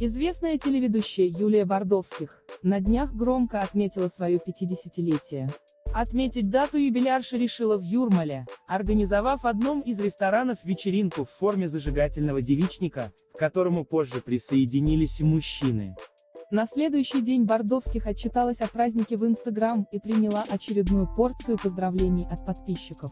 Известная телеведущая Юлия Бордовских на днях громко отметила свое 50-летие. Отметить дату юбилярша решила в Юрмале, организовав в одном из ресторанов вечеринку в форме зажигательного девичника, к которому позже присоединились и мужчины. На следующий день Бордовских отчиталась о празднике в Инстаграм и приняла очередную порцию поздравлений от подписчиков.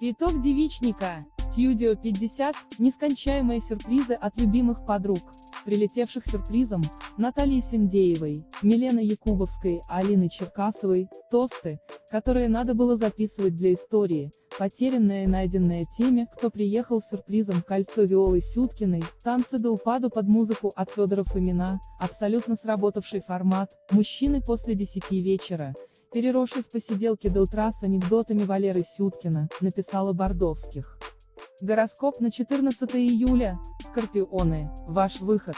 Итог девичника, Студио 50, нескончаемые сюрпризы от любимых подруг, прилетевших сюрпризом, Натальи Синдеевой, Милены Якубовской, Алины Черкасовой, тосты, которые надо было записывать для истории, потерянное и найденное теми, кто приехал сюрпризом кольцо Виолы Сюткиной, танцы до упаду под музыку от Федора Фомина, абсолютно сработавший формат, мужчины после десяти вечера, переросший в посиделки до утра с анекдотами Валеры Сюткина, написала Бордовских. Гороскоп на 14 июля, Скорпионы, ваш выход.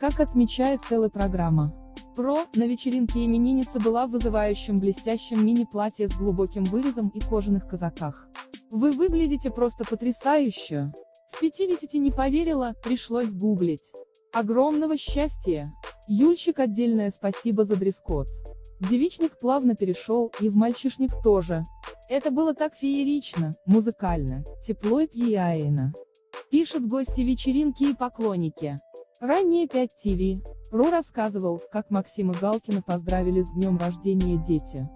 Как отмечает телепрограмма. Про, на вечеринке именинница была в вызывающем блестящем мини-платье с глубоким вырезом и кожаных казаках. Вы выглядите просто потрясающе. В 50 не поверила, пришлось гуглить. Огромного счастья! Юльчик отдельное спасибо за дресс-код. Девичник плавно перешел, и в мальчишник тоже. Это было так феерично, музыкально, тепло и пьяно. Пишут гости вечеринки и поклонники. Ранее 5 ТВ. Ру рассказывал, как Максима Галкина поздравили с днем рождения дети.